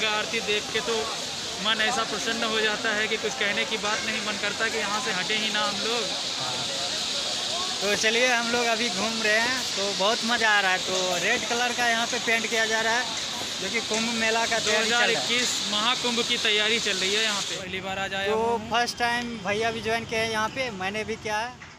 गंगा आरती देख के तो मन ऐसा प्रसन्न हो जाता है कि कुछ कहने की बात नहीं मन करता कि यहाँ से हटे ही ना हम लोग। तो चलिए हम लोग अभी घूम रहे हैं तो बहुत मज़ा आ रहा है। तो रेड कलर का यहाँ पे पेंट किया जा रहा है जो कि कुंभ मेला का दो हज़ार इक्कीस महाकुंभ की तैयारी चल रही है यहाँ पे। पहली बार आ जाए तो फ़र्स्ट टाइम भैया भी ज्वाइन किए हैं यहाँ पे मैंने भी किया है।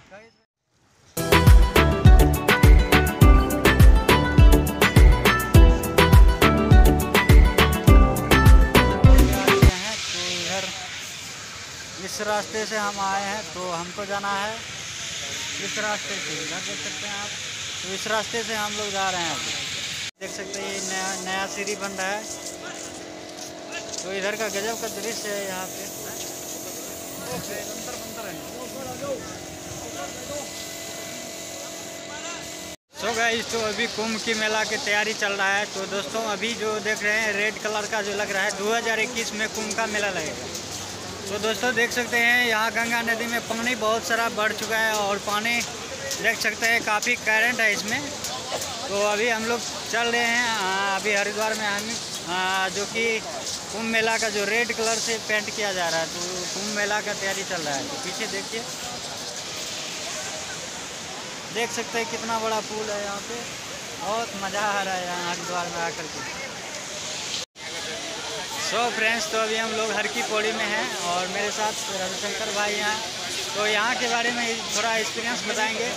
रास्ते से हम आए हैं तो हमको जाना है। इस रास्ते से, इधर देख सकते हैं आप। तो इस रास्ते से हम लोग जा रहे हैं देख सकते हैं, ये नया नया सीढ़ी बन रहा है। तो इधर का गजब का दृश्य है यहाँ पे। सो गाइस तो अभी कुंभ की मेला की तैयारी चल रहा है। तो दोस्तों, अभी जो देख रहे हैं, रेड कलर का जो लग रहा है 2021 में कुंभ का मेला लगेगा। तो दोस्तों, देख सकते हैं, यहाँ गंगा नदी में पानी बहुत सारा बढ़ चुका है और पानी देख सकते हैं, काफ़ी करंट है इसमें। तो अभी हम लोग चल रहे हैं अभी हरिद्वार में हम जो कि कुंभ मेला का जो रेड कलर से पेंट किया जा रहा है तो कुंभ मेला का तैयारी चल रहा है। तो पीछे देखिए, देख सकते हैं कितना बड़ा पुल है यहाँ पे। बहुत मज़ा आ रहा है यहाँ हरिद्वार में आकर के। सो फ्रेंड्स तो अभी हम लोग हर की पौड़ी में हैं और मेरे साथ रविशंकर भाई हैं। तो यहाँ के बारे में थोड़ा एक्सपीरियंस बताएँगे।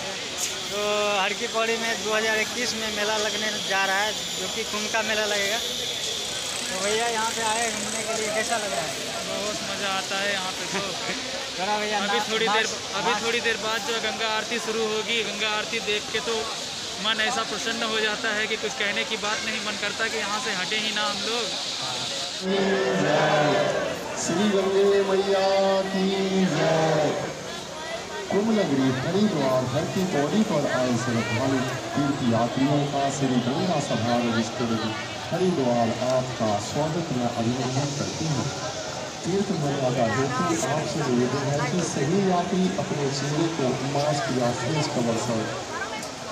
तो हर की पौड़ी में 2021 में मेला लगने जा रहा है जो कि कुंभ का मेला लगेगा। तो भैया यहाँ पे आए घूमने के लिए कैसा लग रहा है? बहुत मज़ा आता है यहाँ पे तो। जरा भैया अभी थोड़ी देर अभी थोड़ी देर बाद जो है गंगा आरती शुरू होगी। गंगा आरती देख के तो मन ऐसा प्रसन्न हो जाता है कि कुछ कहने की बात नहीं मन करता कि यहाँ से हटे ही ना हम लोग। श्री गंगे मैया की जय कुंभ नगरी हरिद्वार हर की पौड़ी पर आए श्रद्धालु तीर्थ यात्रियों का श्री गंगा सभा रजिस्टर हरिद्वार आपका स्वागत व अभिनंदन करती हूँ तीर्थ मर्यादा हेतु आपसे निवेदन है कि सभी यात्री अपने चेहरे को मास्क या फेस कवर से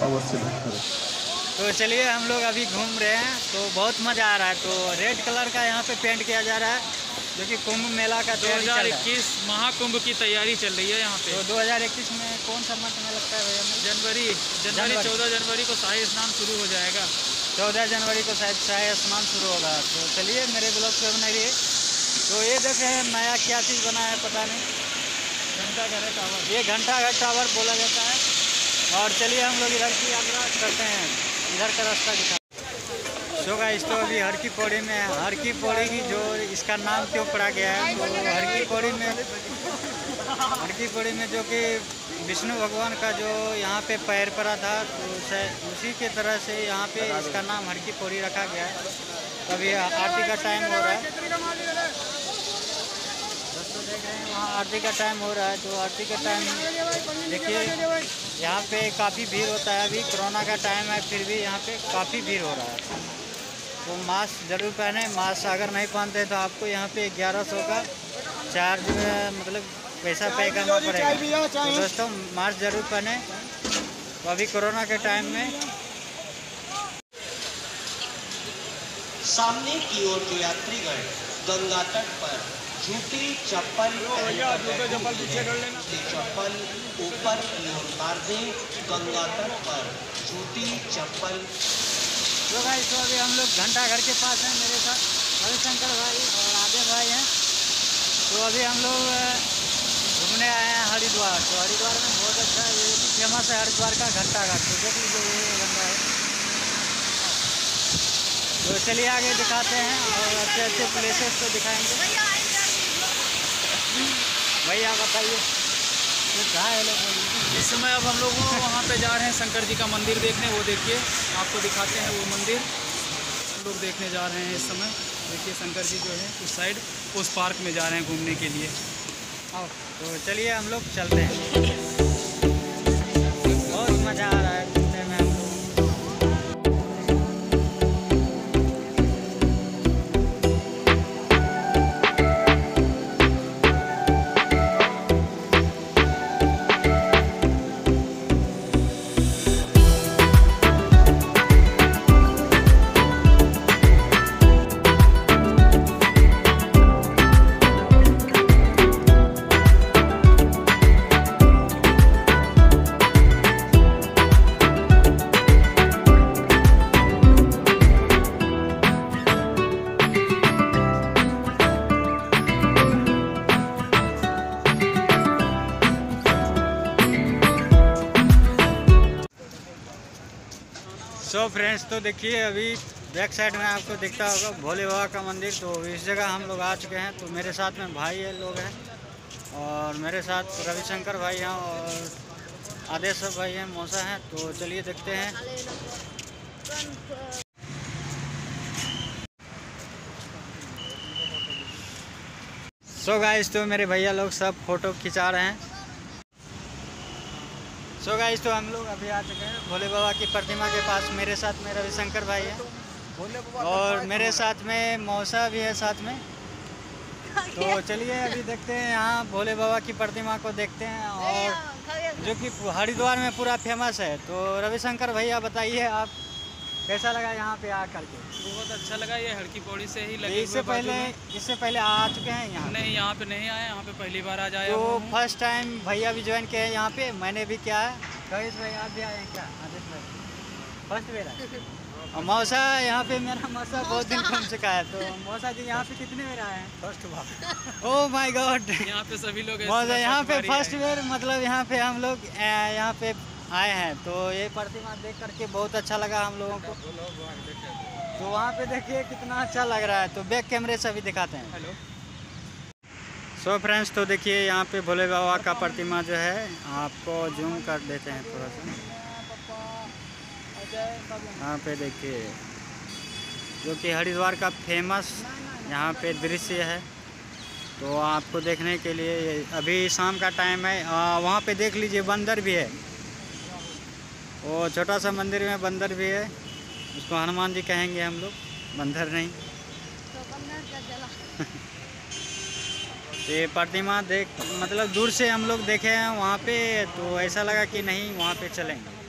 अवश्य ढककर तो चलिए हम लोग अभी घूम रहे हैं तो बहुत मज़ा आ रहा है। तो रेड कलर का यहाँ पे पेंट किया जा रहा है जो कि कुंभ मेला का दो हज़ार इक्कीस महाकुंभ की तैयारी चल रही है यहाँ पे। तो 2021 में कौन सा मंथ में लगता है भैया? जनवरी जनवरी। चौदह जनवरी को शाही स्नान शुरू हो जाएगा। चौदह जनवरी को शायद शाही स्नान शुरू होगा। तो चलिए मेरे ब्लॉग पे बने रहिए। तो ये देख रहे हैं नया क्या चीज़ बना है पता नहीं। घंटा घर टावर ये घंटा घर टावर बोला जाता है। और चलिए हम लोग इधर की यात्रा करते हैं। इधर का रास्ता दिखा। सो गाइस तो अभी हर की पौड़ी में। हर की पौड़ी की जो इसका नाम क्यों पड़ा गया है तो हर की पौड़ी में हर की पौड़ी में जो कि विष्णु भगवान का जो यहाँ पे पैर पड़ा था तो उसी के तरह से यहाँ पे इसका नाम हर की पौड़ी रखा गया है। तो अभी आरती का टाइम हो रहा है। देख रहे हैं वहाँ आरती का टाइम हो रहा है तो आरती का टाइम देखिए, यहाँ पे काफ़ी भीड़ होता है अभी, कोरोना का टाइम है, फिर भी यहाँ पे काफ़ी भीड़ हो रहा है। तो मास्क ज़रूर पहने मास्क अगर नहीं पहनते तो आपको यहाँ पे ग्यारह सौ का चार्ज मतलब पैसा पे करना पड़ेगा। तो दोस्तों मास्क ज़रूर पहने। तो अभी कोरोना के टाइम में सामने की ओर जो यात्रीगण गंगा तट पर जूती चप्पल हैं, चप्पल ऊपर उतार दें गंगा तट पर। जूती चप्पल। तो भाई तो अभी हम लोग घंटा घर के पास हैं मेरे साथ। रविशंकर भाई और आदे भाई हैं। तो अभी हम लोग घूमने आए हैं हरिद्वार। तो हरिद्वार में बहुत अच्छा ये फ़ेमस है हरिद्वार का घंटा घाट तो देख लीजिए ये गंगा है। तो चलिए आगे दिखाते हैं और अच्छे अच्छे प्लेसेस को दिखाएँगे। भैया बताइए। इस समय अब हम लोग वहाँ पे जा रहे हैं शंकर जी का मंदिर देखने वो देखिए आपको दिखाते हैं वो मंदिर। हम लोग देखने जा रहे हैं इस समय। देखिए शंकर जी जो है उस साइड उस पार्क में जा रहे हैं घूमने के लिए। आओ। तो चलिए हम लोग चलते हैं। सो so फ्रेंड्स तो देखिए अभी बैक साइड में आपको दिखता होगा भोले बाबा का मंदिर। तो इस जगह हम लोग आ चुके हैं। तो मेरे साथ में भाई है लोग हैं और मेरे साथ रविशंकर भाई हैं और आदेश भाई हैं, मौसा हैं। तो चलिए देखते हैं। सो so गाइस तो मेरे भैया लोग सब फ़ोटो खिंचा रहे हैं। सो so गाइस तो हम लोग अभी आ चुके हैं भोले बाबा की प्रतिमा के पास। मेरे साथ में रविशंकर भाई है। और मेरे साथ में मौसा भी है साथ में। तो चलिए अभी देखते हैं यहाँ भोले बाबा की प्रतिमा को देखते हैं और जो कि हरिद्वार में पूरा फ़ेमस है। तो रविशंकर भैया बताइए आप कैसा लगा यहाँ पे आ करके बहुत अच्छा लगा ये हड़की पौड़ी से ही तो लगे इससे पहले इससे पहले आ चुके हैं यहाँ नहीं यहाँ पे नहीं आए यहाँ पे पहली बार आज आया तो फ़र्स्ट टाइम भैया भी ज्वाइन किए हैं यहाँ पे मैंने भी किया है। भाई आप भी आए हैं क्या? आदेश भाई फ़र्स्ट मेरा मौसा यहाँ पे मेरा मौसा बहुत दिन घूम चुका है तो मौसा जी यहाँ पे कितने मेरा आए हैं? फ़र्स्ट बार ओह माय गॉड यहाँ पे सभी लोग मौसा यहाँ पे फ़र्स्ट। बेर मतलब यहाँ पे हम लोग यहाँ पे आए हैं। तो ये प्रतिमा देख करके बहुत अच्छा लगा हम लोगों को। तो वहाँ पे देखिए कितना अच्छा लग रहा है। तो बैक कैमरे से भी दिखाते हैं। हेलो। सो फ्रेंड्स तो देखिए यहाँ पे भोले बाबा का प्रतिमा जो है आपको जूम कर देते हैं थोड़ा सा। यहाँ पे देखिए जो कि हरिद्वार का फ़ेमस यहाँ पे दृश्य है। तो आपको देखने के लिए अभी शाम का टाइम है। आ, वहाँ पे देख लीजिए बंदर भी है। वो छोटा सा मंदिर में बंदर भी है। उसको हनुमान जी कहेंगे हम लोग, बंदर नहीं। तो बंदर ये प्रतिमा देख मतलब दूर से हम लोग देखे हैं, वहाँ पे तो ऐसा लगा कि नहीं, वहाँ पे चलेंगे।